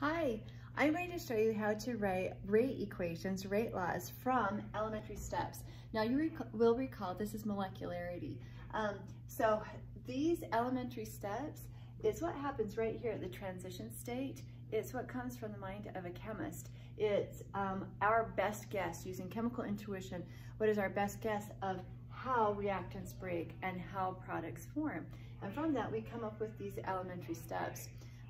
Hi, I'm going to show you how to write rate equations, rate laws from elementary steps. Now you rec will recall this is molecularity. Um, so these elementary steps is what happens right here at the transition state. It's what comes from the mind of a chemist. It's um, our best guess using chemical intuition. What is our best guess of how reactants break and how products form? And from that, we come up with these elementary steps.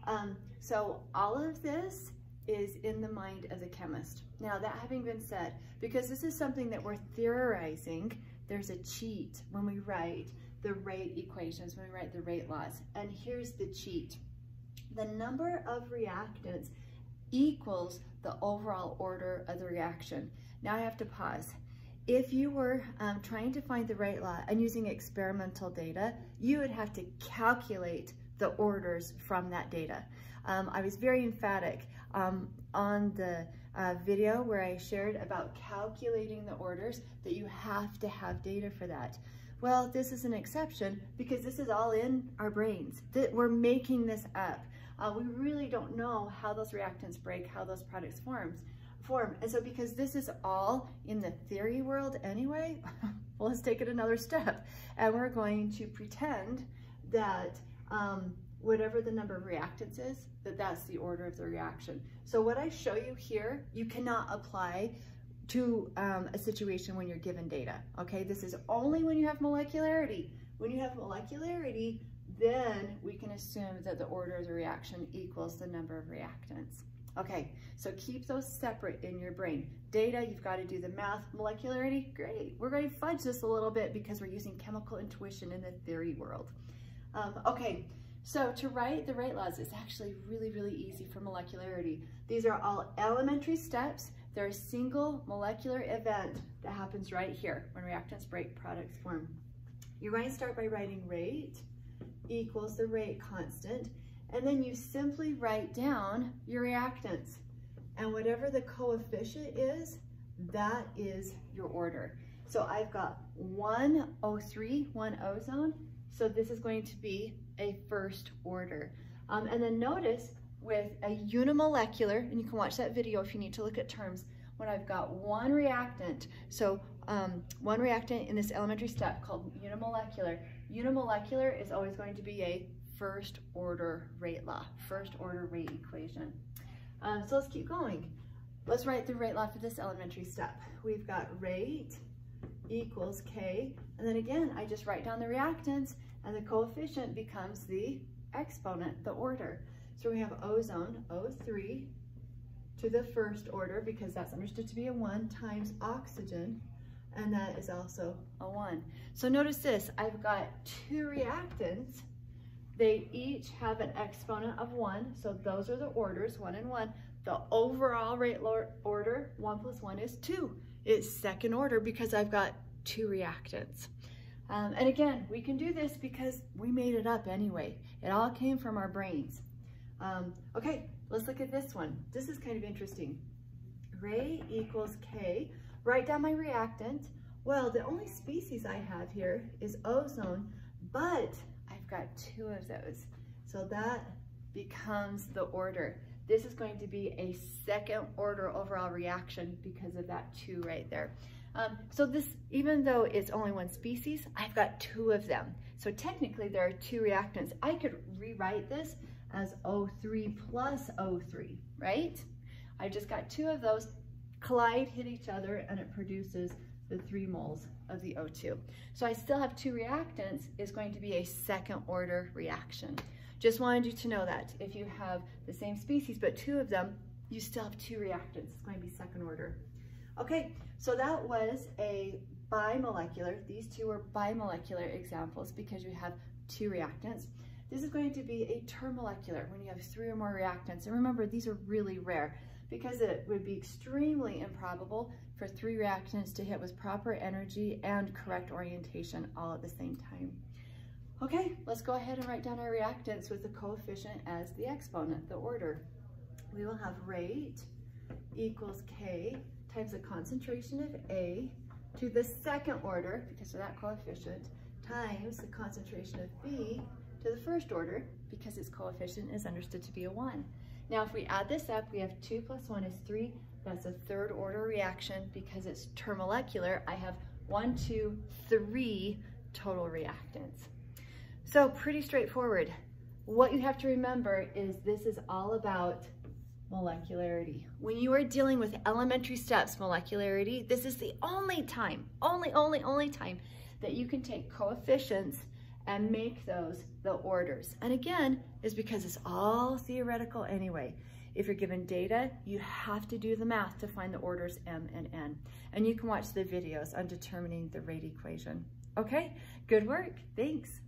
Um, so all of this is in the mind of the chemist. Now that having been said, because this is something that we're theorizing, there's a cheat when we write the rate equations, when we write the rate laws. And here's the cheat. The number of reactants equals the overall order of the reaction. Now I have to pause. If you were um, trying to find the rate law and using experimental data, you would have to calculate the orders from that data. Um, I was very emphatic um, on the uh, video where I shared about calculating the orders that you have to have data for that. Well, this is an exception because this is all in our brains. That we're making this up. Uh, we really don't know how those reactants break, how those products forms, form. And so because this is all in the theory world anyway, well, let's take it another step. And we're going to pretend that um, whatever the number of reactants is, that that's the order of the reaction. So what I show you here, you cannot apply to um, a situation when you're given data, okay? This is only when you have molecularity. When you have molecularity, then we can assume that the order of the reaction equals the number of reactants. Okay, so keep those separate in your brain. Data, you've got to do the math. Molecularity, great. We're going to fudge this a little bit because we're using chemical intuition in the theory world. Um, okay, so to write the rate laws is actually really, really easy for molecularity. These are all elementary steps. They're a single molecular event that happens right here when reactants break, products form. You're going to start by writing rate equals the rate constant, and then you simply write down your reactants. And whatever the coefficient is, that is your order. So I've got one O3, one ozone, so this is going to be a first order. Um, and then notice with a unimolecular, and you can watch that video if you need to look at terms, when I've got one reactant, so um, one reactant in this elementary step called unimolecular, unimolecular is always going to be a first order rate law, first order rate equation. Um, so let's keep going. Let's write the rate law for this elementary step. We've got rate equals K, and then again, I just write down the reactants and the coefficient becomes the exponent, the order. So we have ozone, O3, to the first order because that's understood to be a one times oxygen, and that is also a one. So notice this, I've got two reactants. They each have an exponent of one, so those are the orders, one and one. The overall rate order, one plus one is two. It's second order because I've got two reactants. Um, and again, we can do this because we made it up anyway. It all came from our brains. Um, okay, let's look at this one. This is kind of interesting. Rate equals K. Write down my reactant. Well, the only species I have here is ozone, but I've got two of those. So that becomes the order. This is going to be a second order overall reaction because of that two right there. Um, so this, even though it's only one species, I've got two of them. So technically there are two reactants. I could rewrite this as O3 plus O3, right? I just got two of those, collide, hit each other, and it produces the three moles of the O2. So I still have two reactants is going to be a second order reaction. Just wanted you to know that. If you have the same species, but two of them, you still have two reactants. It's going to be second order. Okay, so that was a bimolecular. These two are bimolecular examples because you have two reactants. This is going to be a termolecular when you have three or more reactants. And remember, these are really rare because it would be extremely improbable for three reactants to hit with proper energy and correct orientation all at the same time. Okay, let's go ahead and write down our reactants with the coefficient as the exponent, the order. We will have rate equals K times the concentration of A to the second order, because of that coefficient, times the concentration of B to the first order, because its coefficient is understood to be a one. Now, if we add this up, we have two plus one is three. That's a third order reaction because it's termolecular. I have one, two, three total reactants. So pretty straightforward. What you have to remember is this is all about molecularity. When you are dealing with elementary steps molecularity, this is the only time, only, only, only time that you can take coefficients and make those the orders. And again, is because it's all theoretical anyway. If you're given data, you have to do the math to find the orders M and N. And you can watch the videos on determining the rate equation. Okay, good work, thanks.